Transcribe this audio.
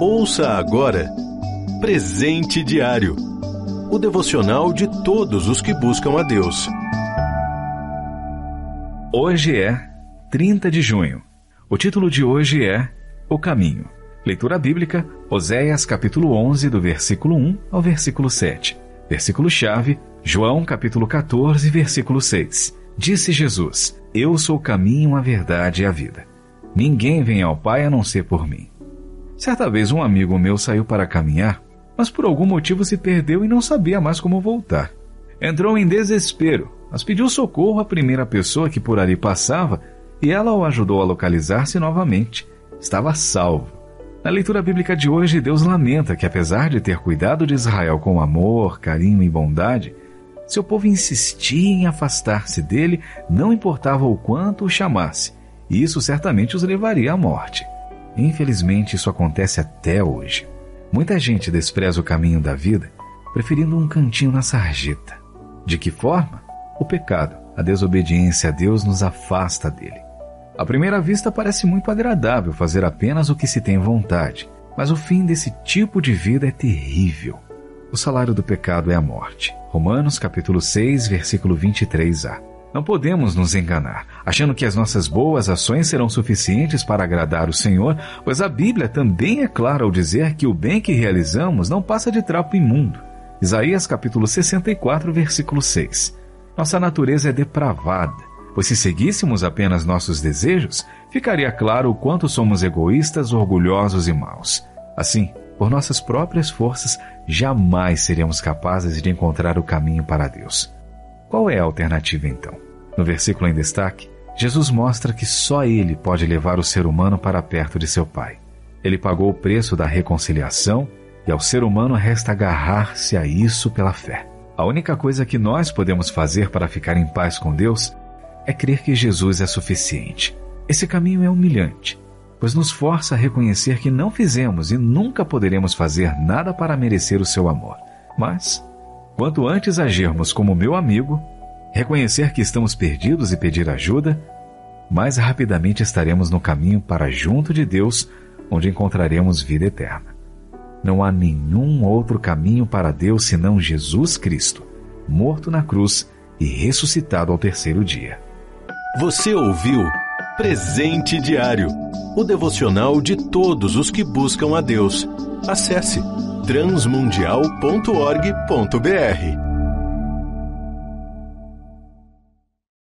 Ouça agora Presente Diário o devocional de todos os que buscam a Deus. Hoje é 30 de junho. O título de hoje é O Caminho. Leitura bíblica, Oséias capítulo 11, do versículo 1 ao versículo 7. Versículo-chave, João capítulo 14, versículo 6. Disse Jesus: Eu sou o caminho, a verdade e a vida. Ninguém vem ao Pai a não ser por mim. Certa vez um amigo meu saiu para caminhar, mas por algum motivo se perdeu e não sabia mais como voltar. Entrou em desespero, mas pediu socorro à primeira pessoa que por ali passava e ela o ajudou a localizar-se novamente. Estava salvo. Na leitura bíblica de hoje, Deus lamenta que, apesar de ter cuidado de Israel com amor, carinho e bondade, seu povo insistia em afastar-se dele, não importava o quanto o chamasse, e isso certamente os levaria à morte. Infelizmente, isso acontece até hoje. Muita gente despreza o caminho da vida, preferindo um cantinho na sarjeta. De que forma? O pecado, a desobediência a Deus nos afasta dele. À primeira vista parece muito agradável fazer apenas o que se tem vontade, mas o fim desse tipo de vida é terrível. O salário do pecado é a morte. Romanos capítulo 6, versículo 23a. Não podemos nos enganar, achando que as nossas boas ações serão suficientes para agradar o Senhor, pois a Bíblia também é clara ao dizer que o bem que realizamos não passa de trapo imundo. Isaías capítulo 64, versículo 6. Nossa natureza é depravada pois se seguíssemos apenas nossos desejos, ficaria claro o quanto somos egoístas, orgulhosos e maus. Assim, por nossas próprias forças, jamais seríamos capazes de encontrar o caminho para Deus. Qual é a alternativa então? No versículo em destaque, Jesus mostra que só Ele pode levar o ser humano para perto de seu Pai. Ele pagou o preço da reconciliação e ao ser humano resta agarrar-se a isso pela fé. A única coisa que nós podemos fazer para ficar em paz com Deus é crer que Jesus é suficiente. Esse caminho é humilhante, pois nos força a reconhecer que não fizemos e nunca poderemos fazer nada para merecer o seu amor. Mas, quanto antes agirmos como meu amigo, reconhecer que estamos perdidos e pedir ajuda, mais rapidamente estaremos no caminho para junto de Deus, onde encontraremos vida eterna. Não há nenhum outro caminho para Deus senão Jesus Cristo, morto na cruz e ressuscitado ao terceiro dia. Você ouviu Presente Diário o devocional de todos os que buscam a Deus. Acesse transmundial.org.br.